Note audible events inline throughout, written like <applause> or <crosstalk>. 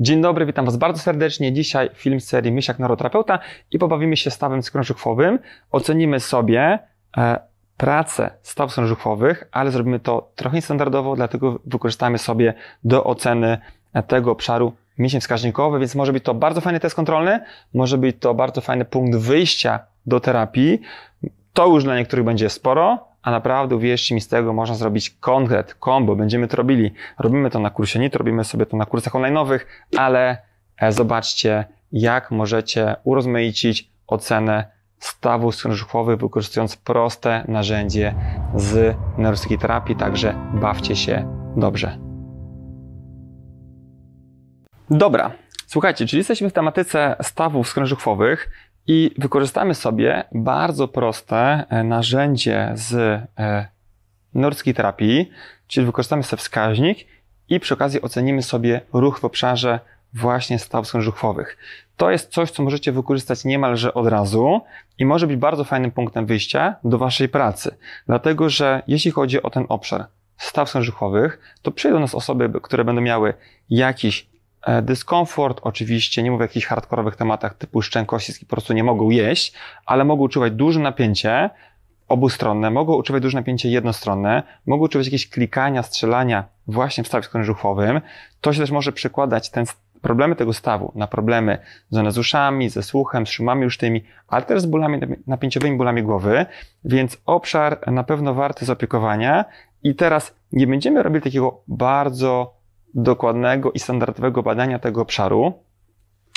Dzień dobry, witam Was bardzo serdecznie. Dzisiaj film z serii Mysiak Neuroterapeuta i pobawimy się stawem skrążuchwowym. Ocenimy sobie e, pracę stawów skrążuchwowych, ale zrobimy to trochę niestandardowo, dlatego wykorzystamy sobie do oceny tego obszaru mięsień wskaźnikowy, więc może być to bardzo fajny test kontrolny, może być to bardzo fajny punkt wyjścia do terapii. To już dla niektórych będzie sporo, a naprawdę uwierzcie mi, z tego można zrobić konkret, kombo, będziemy to robili. Robimy to na kursie NIT, robimy sobie to na kursach online'owych, ale e, zobaczcie, jak możecie urozmaicić ocenę stawów skrążuchwowych, wykorzystując proste narzędzie z neurostyki terapii, także bawcie się dobrze. Dobra, słuchajcie, czyli jesteśmy w tematyce stawów skrążuchwowych i wykorzystamy sobie bardzo proste e, narzędzie z e, norskiej terapii, czyli wykorzystamy sobie wskaźnik i przy okazji ocenimy sobie ruch w obszarze właśnie stawów skrążuchwowych. To jest coś, co możecie wykorzystać niemalże od razu i może być bardzo fajnym punktem wyjścia do waszej pracy. Dlatego, że jeśli chodzi o ten obszar staw skrążuchwowych, to przyjdą nas osoby, które będą miały jakiś dyskomfort, oczywiście, nie mówię o jakichś hardkorowych tematach typu szczękościsk, po prostu nie mogą jeść, ale mogą uczuwać duże napięcie obustronne, mogą uczuwać duże napięcie jednostronne, mogą uczuwać jakieś klikania, strzelania właśnie w stawie skrążuchowym. To się też może przekładać, ten, problemy tego stawu na problemy związane z uszami, ze słuchem, z szumami usztymi, ale też z bólami, napięciowymi bólami głowy, więc obszar na pewno warty zaopiekowania i teraz nie będziemy robili takiego bardzo dokładnego i standardowego badania tego obszaru,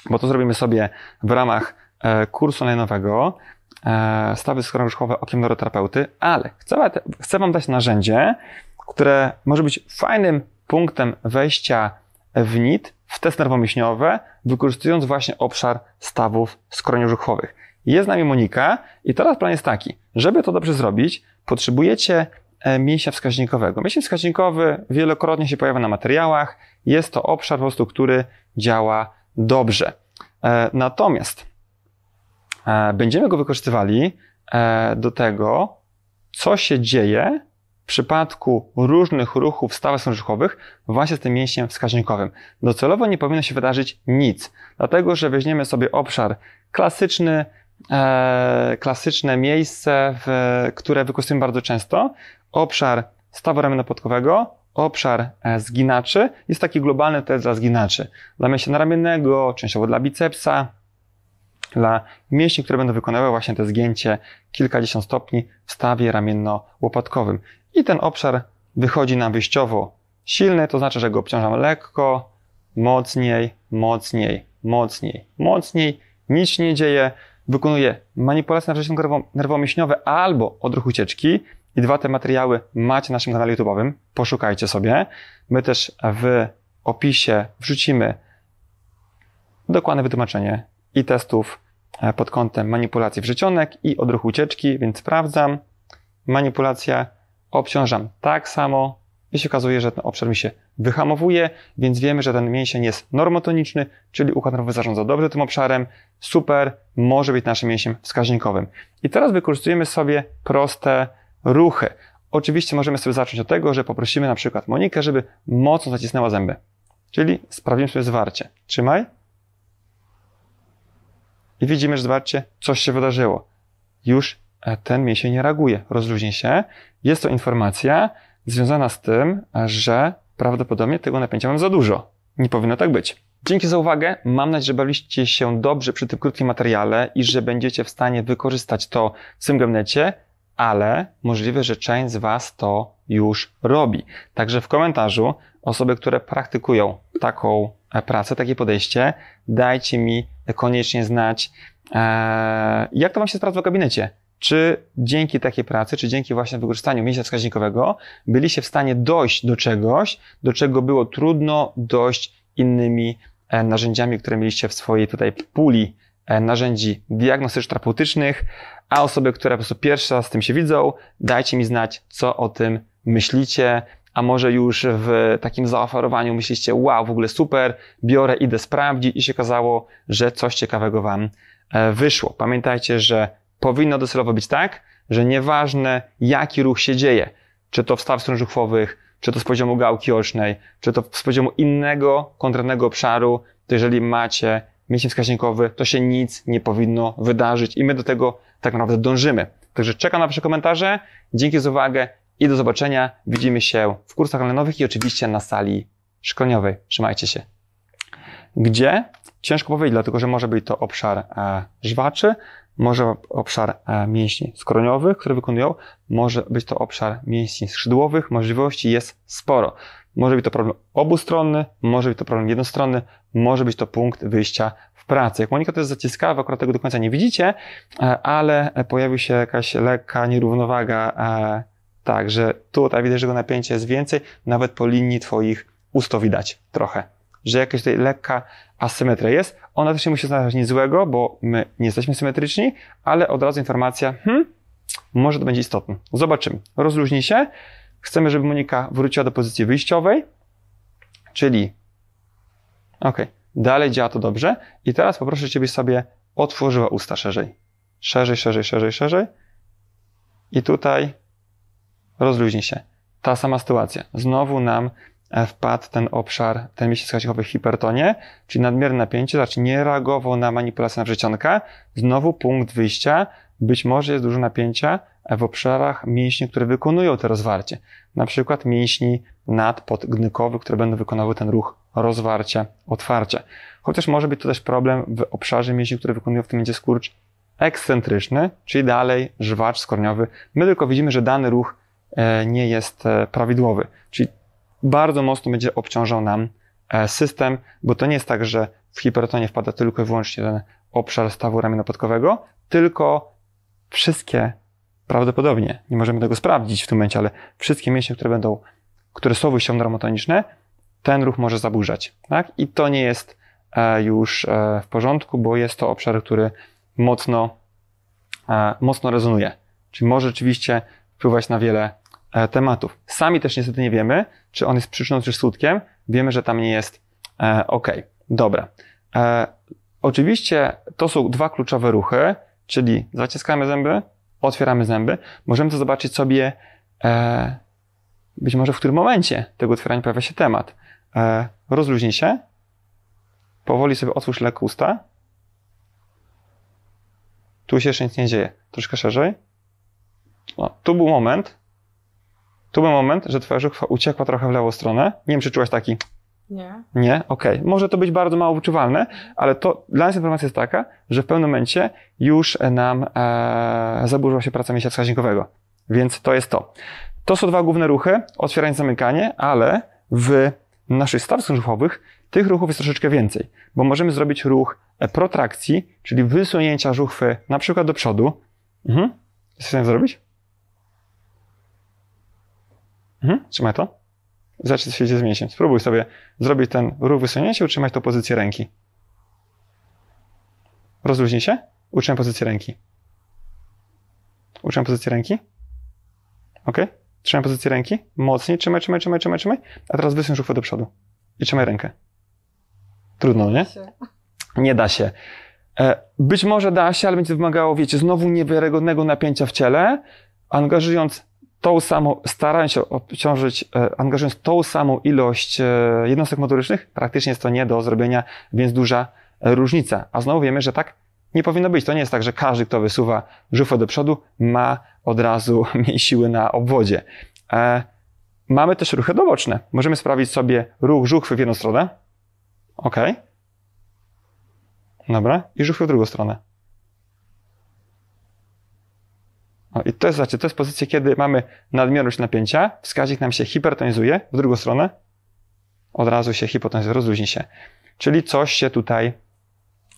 bo to zrobimy sobie w ramach e, kursu online'owego e, stawy skrążkowe okiem neuroterapeuty, ale chcę, Wam dać narzędzie, które może być fajnym punktem wejścia w NIT, w test nerwomięśniowy, wykorzystując właśnie obszar stawów skroniobrzuchowych. Jest z nami Monika i teraz plan jest taki, żeby to dobrze zrobić, potrzebujecie mięsia wskaźnikowego. Mięsień wskaźnikowy wielokrotnie się pojawia na materiałach. Jest to obszar po prostu, który działa dobrze. E, natomiast e, będziemy go wykorzystywali do tego, co się dzieje w przypadku różnych ruchów stawach sążuchowych właśnie z tym mięsiem wskaźnikowym. Docelowo nie powinno się wydarzyć nic, dlatego że weźmiemy sobie obszar klasyczny, klasyczne miejsce, w, które wykorzystujemy bardzo często, obszar stawu ramienno-podkowego, obszar e, zginaczy, jest taki globalny test dla zginaczy. Dla mięśnia ramiennego, częściowo dla bicepsa, dla mięśni, które będą wykonywały właśnie to zgięcie kilkadziesiąt stopni w stawie ramienno-łopatkowym. I ten obszar wychodzi nam wyjściowo silny, to znaczy, że go obciążam lekko, mocniej, mocniej, mocniej, mocniej, nic nie dzieje, wykonuję manipulacje nerwowo-mięśniowe albo odruch ucieczki, i dwa te materiały macie na naszym kanale YouTube'owym. Poszukajcie sobie. My też w opisie wrzucimy dokładne wytłumaczenie i testów e, pod kątem manipulacji wrzecionek i odruchu ucieczki, więc sprawdzam. Manipulacja obciążam tak samo i się okazuje, że ten obszar mi się wyhamowuje, więc wiemy, że ten mięsień jest normotoniczny, czyli układ nerwowy zarządza dobrze tym obszarem. Super, może być naszym mięsiem wskaźnikowym. I teraz wykorzystujemy sobie proste ruchy. Oczywiście możemy sobie zacząć od tego, że poprosimy na przykład Monikę, żeby mocno zacisnęła zęby. Czyli sprawimy sobie zwarcie. Trzymaj. I widzimy, że zwarcie, coś się wydarzyło. Już ten mięsień nie reaguje, rozluźni się. Jest to informacja związana z tym, że prawdopodobnie tego napięcia mam za dużo. Nie powinno tak być. Dzięki za uwagę. Mam nadzieję, że bawiliście się dobrze przy tym krótkim materiale i że będziecie w stanie wykorzystać to w swym gabinecie ale możliwe, że część z Was to już robi. Także w komentarzu osoby, które praktykują taką e, pracę, takie podejście, dajcie mi koniecznie znać, e, jak to Wam się sprawdza w gabinecie. Czy dzięki takiej pracy, czy dzięki właśnie wykorzystaniu mięśnia wskaźnikowego byliście w stanie dojść do czegoś, do czego było trudno dojść innymi e, narzędziami, które mieliście w swojej tutaj puli narzędzi diagnostyczno-terapeutycznych, a osoby, które po prostu pierwszy raz z tym się widzą, dajcie mi znać, co o tym myślicie, a może już w takim zaoferowaniu myślicie, wow, w ogóle super, biorę, idę sprawdzić i się okazało, że coś ciekawego Wam e, wyszło. Pamiętajcie, że powinno docelowo być tak, że nieważne jaki ruch się dzieje, czy to w staw stron czy to z poziomu gałki ocznej, czy to z poziomu innego konkretnego obszaru, to jeżeli macie mięsień wskaźnikowy, to się nic nie powinno wydarzyć i my do tego tak naprawdę dążymy. Także czekam na Wasze komentarze. Dzięki za uwagę i do zobaczenia. Widzimy się w kursach online'owych i oczywiście na sali szkoleniowej. Trzymajcie się. Gdzie? Ciężko powiedzieć, dlatego że może być to obszar e, żwaczy, może obszar e, mięśni skroniowych, które wykonują, może być to obszar mięśni skrzydłowych, możliwości jest sporo. Może być to problem obustronny, może być to problem jednostronny, może być to punkt wyjścia w pracy. Jak Monika to jest zaciskawa, akurat tego do końca nie widzicie, e, ale pojawi się jakaś lekka nierównowaga, e, tak, że tutaj widać, że go napięcie jest więcej, nawet po linii Twoich ust to widać trochę, że jakaś tutaj lekka asymetria jest. Ona też nie musi znaczyć nic złego, bo my nie jesteśmy symetryczni, ale od razu informacja, hmm, może to będzie istotne. Zobaczymy. Rozluźnij się. Chcemy, żeby Monika wróciła do pozycji wyjściowej, czyli ok, dalej działa to dobrze. I teraz poproszę Ciebie sobie otworzyła usta szerzej. Szerzej, szerzej, szerzej, szerzej. I tutaj rozluźnij się. Ta sama sytuacja. Znowu nam wpadł ten obszar, ten mięsień wskaźnikowy w hipertonie, czyli nadmierne napięcie, znaczy nie reagował na manipulację nawrzecionka. Znowu punkt wyjścia, być może jest dużo napięcia w obszarach mięśni, które wykonują te rozwarcie. Na przykład mięśni nadpodgnykowych, które będą wykonywały ten ruch rozwarcia, otwarcia. Chociaż może być to też problem w obszarze mięśni, które wykonują w tym momencie skurcz ekscentryczny, czyli dalej żwacz skorniowy. My tylko widzimy, że dany ruch e, nie jest e, prawidłowy. Czyli bardzo mocno będzie obciążał nam e, system, bo to nie jest tak, że w hipertonie wpada tylko i wyłącznie ten obszar stawu ramienno-podkowego, tylko wszystkie, prawdopodobnie, nie możemy tego sprawdzić w tym momencie, ale wszystkie mięśnie, które będą, które są wyjściowo neuromotoniczne, ten ruch może zaburzać, tak? I to nie jest e, już e, w porządku, bo jest to obszar, który mocno, mocno rezonuje. Czyli może rzeczywiście wpływać na wiele tematów. Sami też niestety nie wiemy, czy on jest przyczyną czy skutkiem. Wiemy, że tam nie jest e, ok. Dobra. E, oczywiście to są dwa kluczowe ruchy, czyli zaciskamy zęby, otwieramy zęby. Możemy to zobaczyć sobie e, być może w którym momencie tego otwierania pojawia się temat. E, rozluźnij się. Powoli sobie otwórz lekko usta. Tu się jeszcze nic nie dzieje. Troszkę szerzej. O, tu był moment, tu był moment, że twoja żuchwa uciekła trochę w lewą stronę. Nie wiem, czy czułaś taki. Nie. Nie? Okej. Okay. Może to być bardzo mało wyczuwalne, ale to dla nas informacja jest taka, że w pewnym momencie już nam e, zaburzyła się praca mięśnia wskaźnikowego. Więc to jest to. To są dwa główne ruchy, otwieranie, zamykanie, ale w naszych stawach skrzydłowych tych ruchów jest troszeczkę więcej, bo możemy zrobić ruch protrakcji, czyli wysunięcia żuchwy na przykład do przodu. Mhm. Jesteś w stanie zrobić? Mhm. Trzymaj to. Zacznij się z mięsiem. Spróbuj sobie zrobić ten ruch wysunięcia, utrzymać tą pozycję ręki. Rozluźnij się. Utrzymaj pozycję ręki. Utrzymaj pozycję ręki. Ok? Trzymaj pozycję ręki. Mocniej. Trzymaj, trzymaj, trzymaj, trzymaj, trzymaj. A teraz wysuń żuchwę do przodu. I trzymaj rękę. Trudno, nie? Nie da się. E, być może da się, ale będzie wymagało, wiecie, znowu niewiarygodnego napięcia w ciele, angażując tą samą, starając się obciążyć, e, angażując tą samą ilość e, jednostek motorycznych, praktycznie jest to nie do zrobienia, więc duża e, różnica. A znowu wiemy, że tak nie powinno być. To nie jest tak, że każdy, kto wysuwa żuchwę do przodu, ma od razu <laughs> mniej siły na obwodzie. Mamy też ruchy doboczne. Możemy sprawić sobie ruch żuchwy w jedną stronę. Ok. Dobra. I żuchwy w drugą stronę. O, I to jest, znaczy, to jest pozycja, kiedy mamy nadmierność napięcia, wskaźnik nam się hipertonizuje w drugą stronę, od razu się hipotonizuje, rozluźni się. Czyli coś się tutaj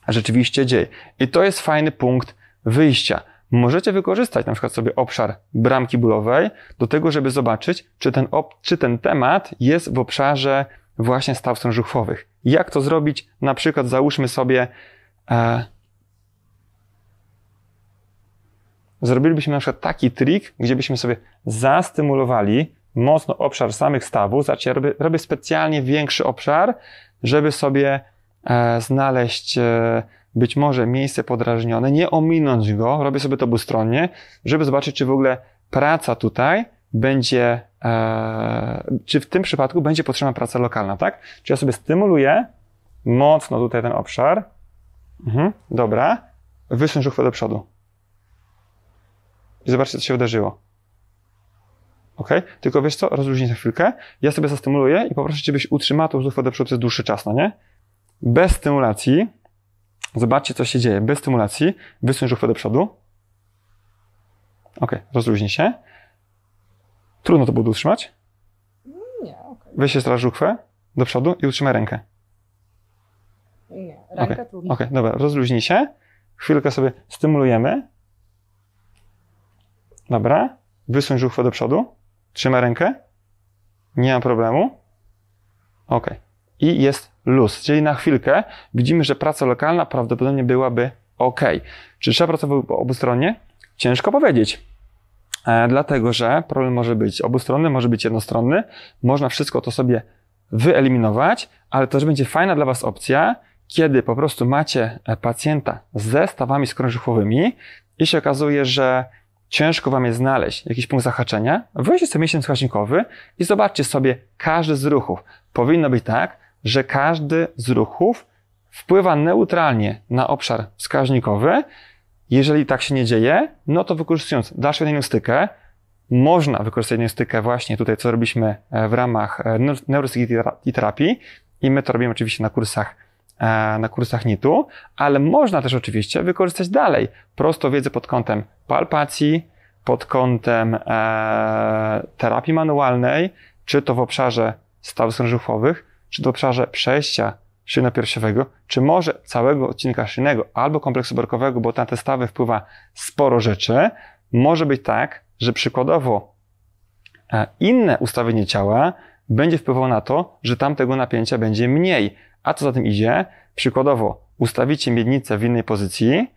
rzeczywiście dzieje. I to jest fajny punkt wyjścia. Możecie wykorzystać na przykład sobie obszar bramki bólowej do tego, żeby zobaczyć, czy ten, czy ten temat jest w obszarze właśnie staw stron żuchwowych. Jak to zrobić? Na przykład załóżmy sobie e, zrobilibyśmy na przykład taki trik, gdzie byśmy sobie zastymulowali mocno obszar samych stawów, znaczy ja robię, robię specjalnie większy obszar, żeby sobie e, znaleźć e, być może miejsce podrażnione, nie ominąć go, robię sobie to obustronnie, żeby zobaczyć, czy w ogóle praca tutaj będzie e, czy w tym przypadku będzie potrzebna praca lokalna, tak? Czy ja sobie stymuluję mocno tutaj ten obszar. Mhm, dobra. Wysuń żuchwę do przodu. I zobaczcie, co się wydarzyło. Ok? Tylko wiesz co? Rozluźnij na chwilkę. Ja sobie zastymuluję i poproszę Cię, byś utrzymał tą żuchwę do przodu przez dłuższy czas, no nie? Bez stymulacji. Zobaczcie, co się dzieje. Bez stymulacji. Wysuń żuchwę do przodu. Ok, rozluźnij się. Trudno to było utrzymać. Nie, okej. Weź jeszcze teraz żuchwę do przodu i utrzymaj rękę. Nie, rękę Okej, trudno. Okej, dobra, rozluźnij się. Chwilkę sobie stymulujemy. Dobra, wysuń żuchwę do przodu. Trzymaj rękę. Nie ma problemu. Ok. I jest luz, czyli na chwilkę widzimy, że praca lokalna prawdopodobnie byłaby ok. Czy trzeba pracować obustronnie? Ciężko powiedzieć. E, dlatego, że problem może być obustronny, może być jednostronny. Można wszystko to sobie wyeliminować, ale też będzie fajna dla Was opcja, kiedy po prostu macie e, pacjenta ze stawami skrążuchowymi i się okazuje, że ciężko Wam jest znaleźć jakiś punkt zahaczenia, weźcie sobie miesiąc wskaźnikowy i zobaczcie sobie każdy z ruchów. Powinno być tak, że każdy z ruchów wpływa neutralnie na obszar wskaźnikowy. Jeżeli tak się nie dzieje, no to wykorzystując dalszą diagnostykę, można wykorzystać diagnostykę właśnie tutaj, co robiliśmy e, w ramach e, neur- neurosygnii terapii i my to robimy oczywiście na kursach e, na kursach NIT-u, ale można też oczywiście wykorzystać dalej prostą wiedzę pod kątem palpacji, pod kątem e, terapii manualnej, czy to w obszarze stawów skrężuchowych, czy w obszarze przejścia szyjno-piersiowego, czy może całego odcinka szyjnego albo kompleksu barkowego, bo na te stawy wpływa sporo rzeczy. Może być tak, że przykładowo e, inne ustawienie ciała będzie wpływało na to, że tamtego napięcia będzie mniej. A co za tym idzie? Przykładowo ustawicie miednicę w innej pozycji,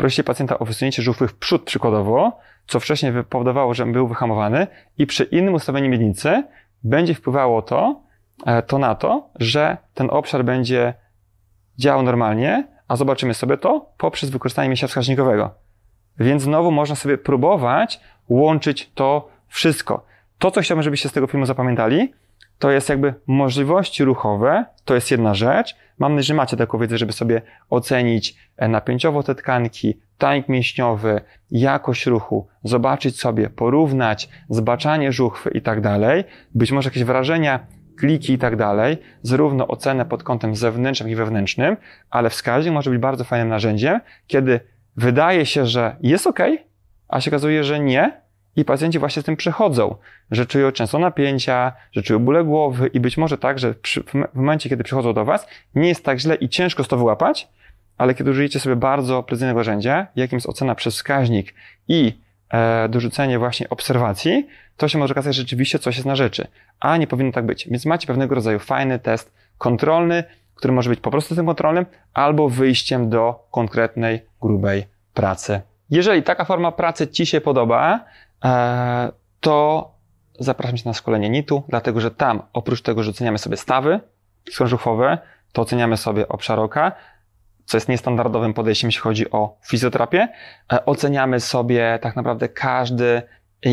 prosicie pacjenta o wysunięcie żuchwy w przód przykładowo, co wcześniej powodowało, że był wyhamowany i przy innym ustawieniu miednicy będzie wpływało to, e, to na to, że ten obszar będzie działał normalnie, a zobaczymy sobie to poprzez wykorzystanie mięśnia wskaźnikowego. Więc znowu można sobie próbować łączyć to wszystko. To, co chciałbym, żebyście z tego filmu zapamiętali, to jest jakby możliwości ruchowe, to jest jedna rzecz. Mam nadzieję, że macie taką wiedzę, żeby sobie ocenić e, napięciowo te tkanki, tańk mięśniowy, jakość ruchu, zobaczyć sobie, porównać, zbaczanie żuchwy i tak dalej. Być może jakieś wrażenia, kliki i tak dalej, zarówno ocenę pod kątem zewnętrznym i wewnętrznym, ale wskaźnik może być bardzo fajnym narzędziem, kiedy wydaje się, że jest ok, a się okazuje, że nie, i pacjenci właśnie z tym przechodzą, że czują często napięcia, że czują bóle głowy i być może tak, że przy, w momencie, kiedy przychodzą do Was, nie jest tak źle i ciężko to wyłapać, ale kiedy użyjecie sobie bardzo precyzyjnego narzędzia, jakim jest ocena przez wskaźnik i e, dorzucenie właśnie obserwacji, to się może okazać, że rzeczywiście coś jest na rzeczy, a nie powinno tak być. Więc macie pewnego rodzaju fajny test kontrolny, który może być po prostu tym kontrolnym, albo wyjściem do konkretnej, grubej pracy. Jeżeli taka forma pracy Ci się podoba, to zapraszam Cię na szkolenie NIT-u, dlatego że tam oprócz tego, że oceniamy sobie stawy skrążuchowe, to oceniamy sobie obszar oka, co jest niestandardowym podejściem, jeśli chodzi o fizjoterapię. E, Oceniamy sobie tak naprawdę każdy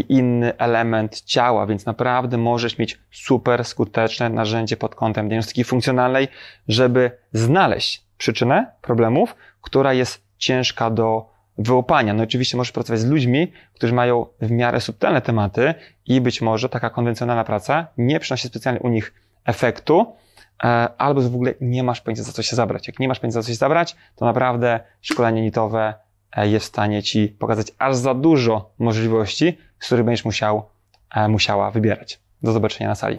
inny element ciała, więc naprawdę możesz mieć super skuteczne narzędzie pod kątem diagnostyki funkcjonalnej, żeby znaleźć przyczynę problemów, która jest ciężka do wyłapania. No oczywiście możesz pracować z ludźmi, którzy mają w miarę subtelne tematy i być może taka konwencjonalna praca nie przynosi specjalnie u nich efektu, e, albo w ogóle nie masz pojęcia za co się zabrać. Jak nie masz pojęcia za co się zabrać, to naprawdę szkolenie nitowe e, jest w stanie Ci pokazać aż za dużo możliwości, z których będziesz musiał, e, musiała wybierać. Do zobaczenia na sali.